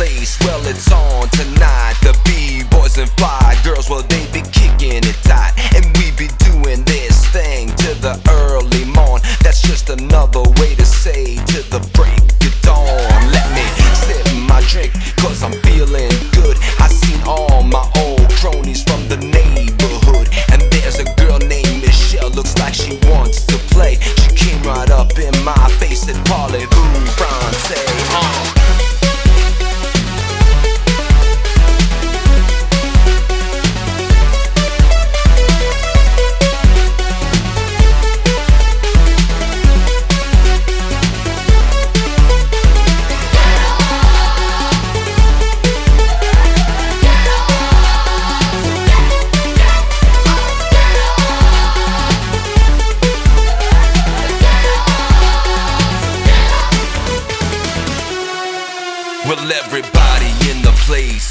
place, well it's on tonight. The B-boys and fly girls, well they be kicking it tight. And we be doing this thing to the early morn. That's just another way to say to the break of dawn. Let me sip my drink, cause I'm feeling good. I seen all my old cronies from the neighborhood. And there's a girl named Michelle, looks like she wants to play. She came right up in my everybody in the place